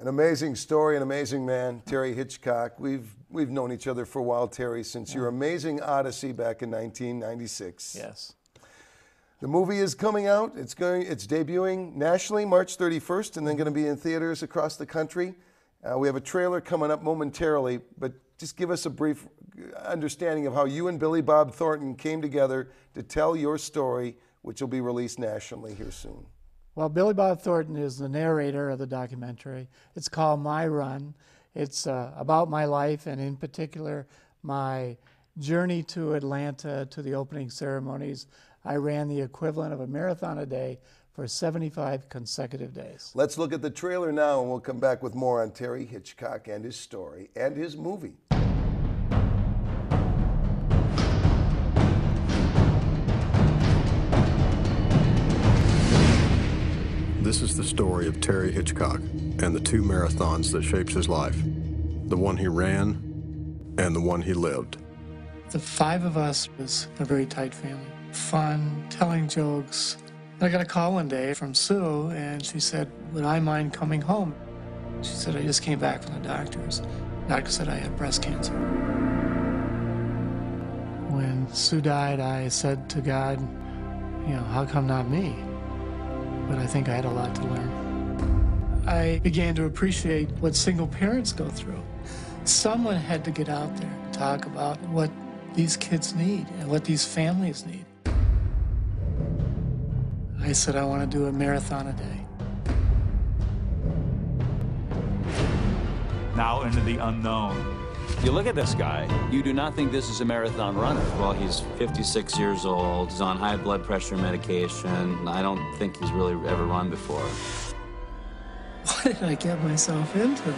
An amazing story, an amazing man, Terry Hitchcock. We've we've known each other for a while, Terry, since yeah. your amazing Odyssey back in 1996. Yes. The movie is coming out. It's going. It's debuting nationally March 31st, and then going to be in theaters across the country. Uh, we have a trailer coming up momentarily, but just give us a brief understanding of how you and Billy Bob Thornton came together to tell your story, which will be released nationally here soon. Well, Billy Bob Thornton is the narrator of the documentary. It's called My Run. It's uh, about my life and, in particular, my journey to Atlanta to the opening ceremonies. I ran the equivalent of a marathon a day for 75 consecutive days. Let's look at the trailer now, and we'll come back with more on Terry Hitchcock and his story and his movie. The story of Terry Hitchcock and the two marathons that shaped his life the one he ran and the one he lived. The five of us was a very tight family. Fun, telling jokes. I got a call one day from Sue, and she said, Would I mind coming home? She said, I just came back from the doctors. The doctor said I had breast cancer. When Sue died, I said to God, You know, how come not me? But I think I had a lot to learn. I began to appreciate what single parents go through. Someone had to get out there and talk about what these kids need and what these families need. I said, I want to do a marathon a day. Now into the unknown. You look at this guy, you do not think this is a marathon runner. Well, he's 56 years old, he's on high blood pressure medication. I don't think he's really ever run before. What did I get myself into?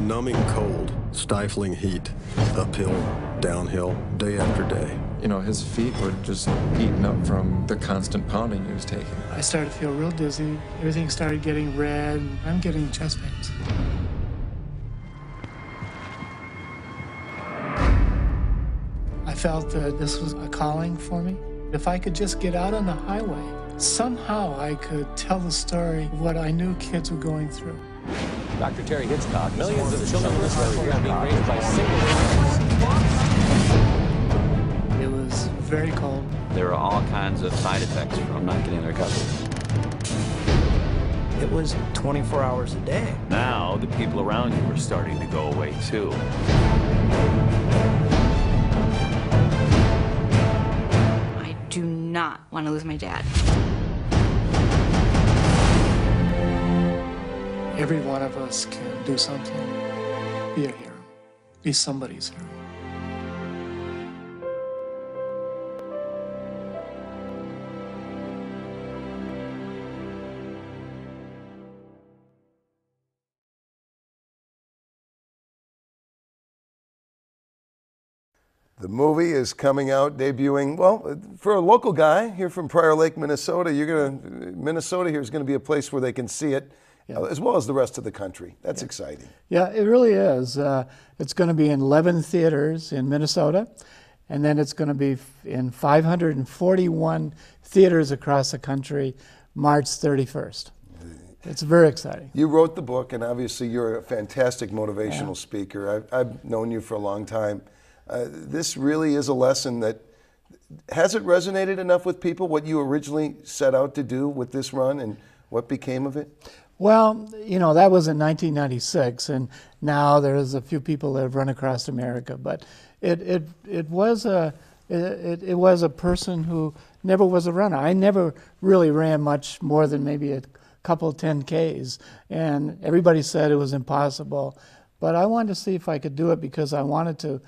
Numbing cold, stifling heat, uphill, downhill, day after day. You know, his feet were just eaten up from the constant pounding he was taking. I started to feel real dizzy. Everything started getting red. I'm getting chest pains. Felt that this was a calling for me. If I could just get out on the highway, somehow I could tell the story of what I knew kids were going through. Dr. Terry Hitchcock, millions of children in this country are being raised by single It was very cold. There were all kinds of side effects from not getting their recovery. It was 24 hours a day. Now the people around you are starting to go away too. Not want to lose my dad. Every one of us can do something. Be a hero. Be somebody's hero. The movie is coming out, debuting. Well, for a local guy here from Prior Lake, Minnesota, you're gonna Minnesota here is going to be a place where they can see it, yeah. uh, as well as the rest of the country. That's yeah. exciting. Yeah, it really is. Uh, it's going to be in 11 theaters in Minnesota, and then it's going to be in 541 theaters across the country, March 31st. It's very exciting. You wrote the book, and obviously you're a fantastic motivational yeah. speaker. I've, I've known you for a long time. Uh, this really is a lesson that has it resonated enough with people what you originally set out to do with this run and what became of it? Well, you know, that was in 1996, and now there's a few people that have run across America, but it, it, it, was, a, it, it was a person who never was a runner. I never really ran much more than maybe a couple 10Ks, and everybody said it was impossible. But I wanted to see if I could do it because I wanted to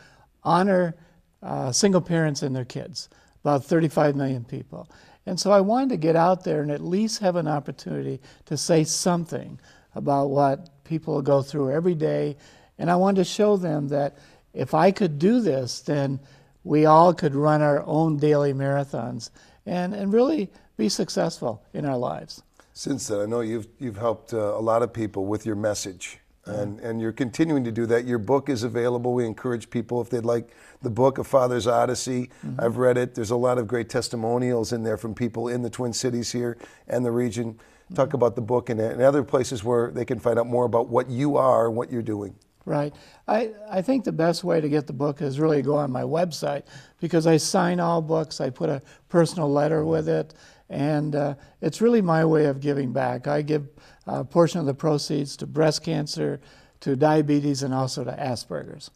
honor uh, single parents and their kids, about 35 million people. And so I wanted to get out there and at least have an opportunity to say something about what people go through every day. And I wanted to show them that if I could do this, then we all could run our own daily marathons and, and really be successful in our lives. Since then, I know you've, you've helped uh, a lot of people with your message and, and you're continuing to do that. Your book is available. We encourage people if they'd like the book, A Father's Odyssey. Mm-hmm. I've read it. There's a lot of great testimonials in there from people in the Twin Cities here and the region. talk about the book and, and other places where they can find out more about what you are and what you're doing. Right. I, I think the best way to get the book is really go on my website because I sign all books. I put a personal letter with it, and uh, it's really my way of giving back. I give a portion of the proceeds to breast cancer, to diabetes, and also to Asperger's.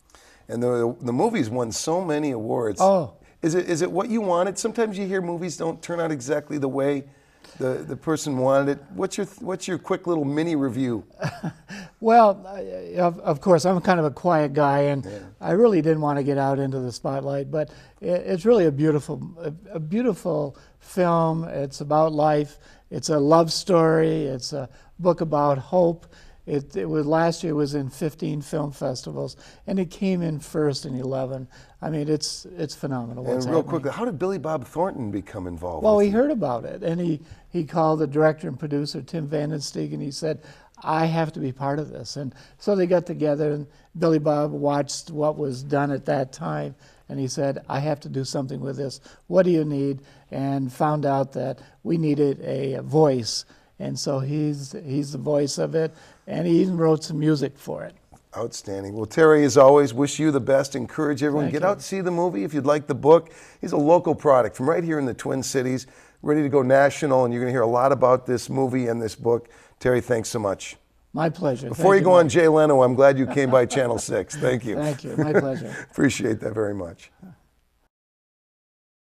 And the the movie's won so many awards. Oh. Is it is it what you wanted? Sometimes you hear movies don't turn out exactly the way the, the person wanted it. What's your what's your quick little mini review? Well, of, of course, I'm kind of a quiet guy, and I really didn't want to get out into the spotlight. But it, it's really a beautiful, a, a beautiful film. It's about life. It's a love story. It's a book about hope. It, it was last year. It was in 15 film festivals, and it came in first in 11. I mean, it's it's phenomenal. And real happening. quickly, how did Billy Bob Thornton become involved? Well, he you? heard about it, and he, he called the director and producer, Tim Vandensteeg, and he said, I have to be part of this. And so they got together, and Billy Bob watched what was done at that time, and he said, I have to do something with this. What do you need? And found out that we needed a, voice. And so he's, he's the voice of it, and he even wrote some music for it. Outstanding. Well, Terry, as always, wish you the best. Encourage everyone. Thank Get you. out, see the movie if you'd like the book. He's a local product from right here in the Twin Cities, ready to go national, and you're going to hear a lot about this movie and this book. Terry, thanks so much. My pleasure. Before Thank you go on. Jay Leno, I'm glad you came by Channel 6. Thank you. Thank you. My pleasure. Appreciate that very much.